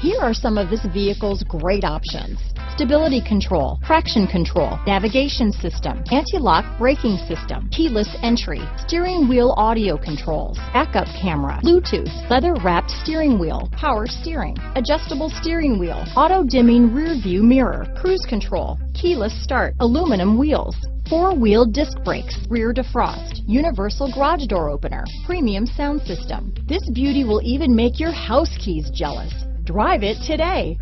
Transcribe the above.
Here are some of this vehicle's great options. Stability control, traction control, navigation system, anti-lock braking system, keyless entry, steering wheel audio controls, backup camera, Bluetooth, leather wrapped steering wheel, power steering, adjustable steering wheel, auto dimming rear view mirror, cruise control, keyless start, aluminum wheels, four-wheel disc brakes, rear defrost, universal garage door opener, premium sound system. This beauty will even make your house keys jealous. Drive it today.